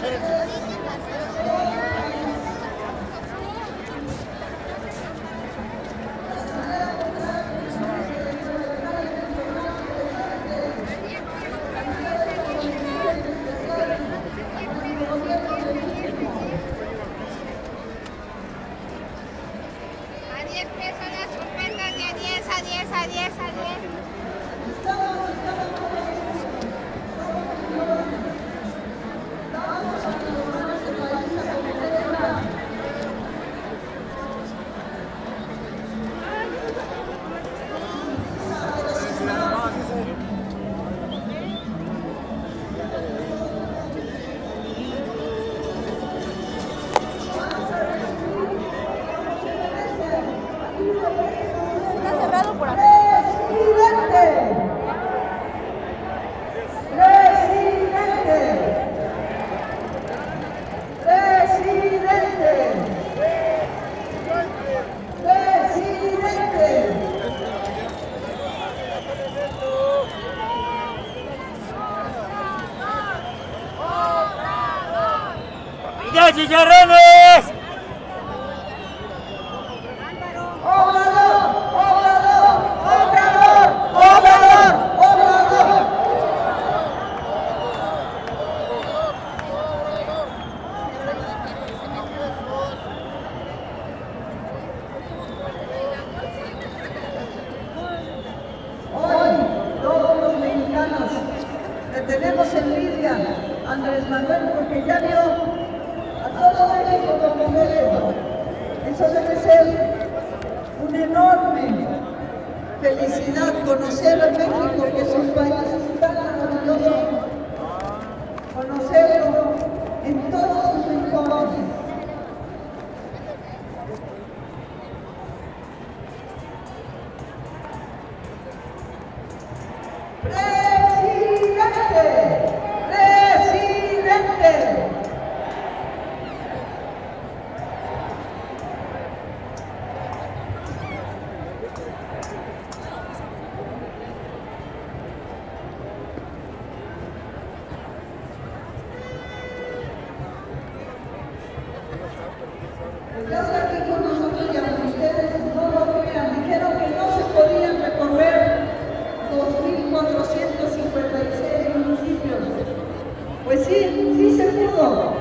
10 personas con de 10 a 10 a 10 a 10. Mexicanos le tenemos envidia a Andrés Manuel porque ya vio como México. Eso debe ser una enorme felicidad conocer a México, que es un país tan maravilloso, conocerlo en todos sus rincones. ya aquí con nosotros y ustedes no lo crean, dijeron que no se podían recorrer 2.456 municipios. Pues sí, sí se pudo.